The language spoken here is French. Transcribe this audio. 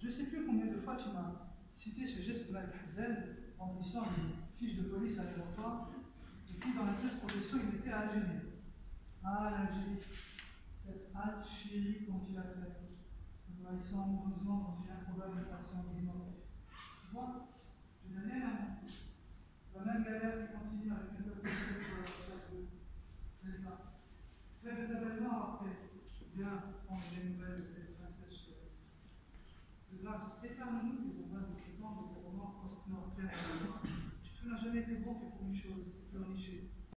Je ne sais plus combien de fois tu m'as cité ce geste de la Hazel remplissant une fiche de police à l'aéroport et puis dans la classe profession il était à Algérie. Ah, l'Algérie, cette Algérie dont tu as fait, envahissant amoureusement dans une improbable passion prendre les nouvelles de cette princesse de grâce, épargne-nous des ouvrages de traitement de ces romans post-mortels. Tu n'as jamais été bon que pour une chose, pleurnicher.